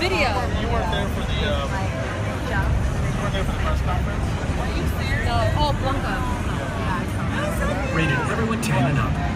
video. You weren't there for the, um, you weren't there for the press conference? No. Oh, Blanca. Rated everyone 10 and up.